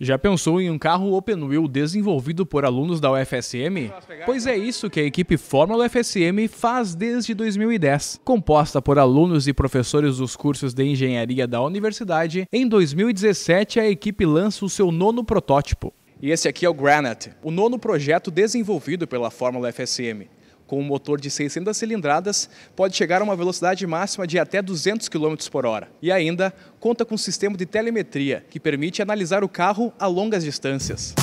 Já pensou em um carro open wheel desenvolvido por alunos da UFSM? Pois é isso que a equipe Fórmula UFSM faz desde 2010. Composta por alunos e professores dos cursos de engenharia da universidade, em 2017 a equipe lança o seu nono protótipo. E esse aqui é o Granite, o nono projeto desenvolvido pela Fórmula FSM com um motor de 600 cilindradas, pode chegar a uma velocidade máxima de até 200 km por hora. E ainda conta com um sistema de telemetria que permite analisar o carro a longas distâncias.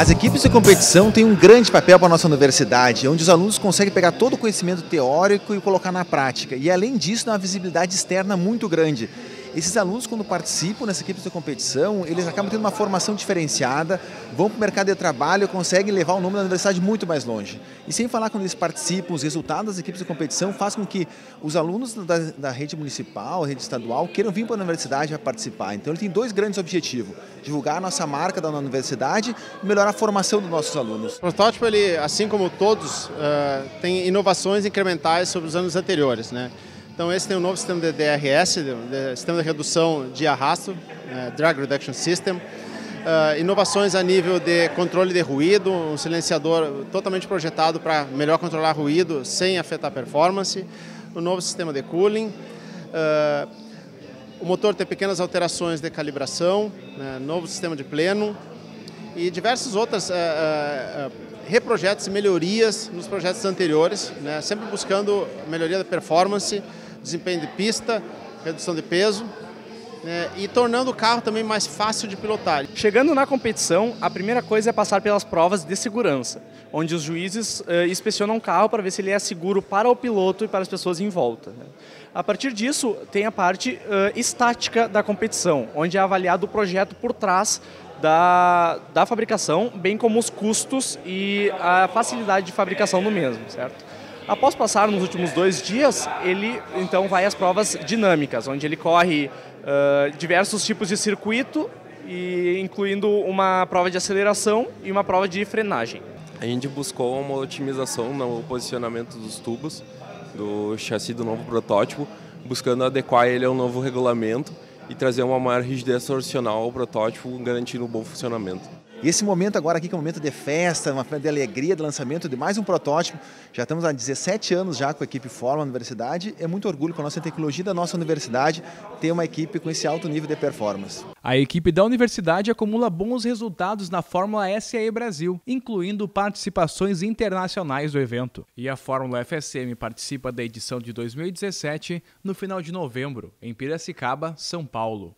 As equipes de competição têm um grande papel para a nossa universidade, onde os alunos conseguem pegar todo o conhecimento teórico e colocar na prática. E além disso, dá uma visibilidade externa muito grande. Esses alunos, quando participam nessa equipe de competição, eles acabam tendo uma formação diferenciada, vão para o mercado de trabalho conseguem levar o nome da universidade muito mais longe. E sem falar quando eles participam, os resultados das equipes de competição fazem com que os alunos da, da rede municipal, rede estadual, queiram vir para a universidade para participar. Então ele tem dois grandes objetivos, divulgar a nossa marca da universidade e melhorar a formação dos nossos alunos. O protótipo, ele, assim como todos, uh, tem inovações incrementais sobre os anos anteriores. Né? Então esse tem um novo sistema de DRS, de, sistema de redução de arrasto, uh, Drag Reduction System. Uh, inovações a nível de controle de ruído, um silenciador totalmente projetado para melhor controlar ruído sem afetar performance. Um novo sistema de cooling. Uh, o motor tem pequenas alterações de calibração, né, novo sistema de pleno e diversas outras reprojetos e melhorias nos projetos anteriores, né, sempre buscando melhoria da performance, desempenho de pista, redução de peso né, e tornando o carro também mais fácil de pilotar. Chegando na competição, a primeira coisa é passar pelas provas de segurança, onde os juízes uh, inspecionam o carro para ver se ele é seguro para o piloto e para as pessoas em volta. Né. A partir disso, tem a parte uh, estática da competição, onde é avaliado o projeto por trás da, da fabricação, bem como os custos e a facilidade de fabricação do mesmo, certo? Após passar nos últimos dois dias, ele então vai às provas dinâmicas, onde ele corre uh, diversos tipos de circuito, e incluindo uma prova de aceleração e uma prova de frenagem. A gente buscou uma otimização no posicionamento dos tubos do chassi do novo protótipo, buscando adequar ele ao novo regulamento e trazer uma maior rigidez torsional ao protótipo, garantindo um bom funcionamento. E esse momento agora aqui, que é um momento de festa, uma de alegria, de lançamento de mais um protótipo. Já estamos há 17 anos já com a equipe Fórmula Universidade. É muito orgulho com a nossa tecnologia da nossa universidade ter uma equipe com esse alto nível de performance. A equipe da universidade acumula bons resultados na Fórmula SAE Brasil, incluindo participações internacionais do evento. E a Fórmula FSM participa da edição de 2017 no final de novembro, em Piracicaba, São Paulo.